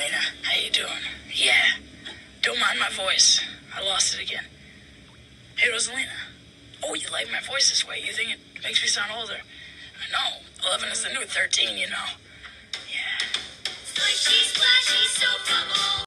Rosalina. How you doing? Yeah. Don't mind my voice. I lost it again. Hey, Rosalina. Oh, you like my voice this way? You think it makes me sound older? I know. 11 is the new 13, you know. Yeah. Splashy, so fun.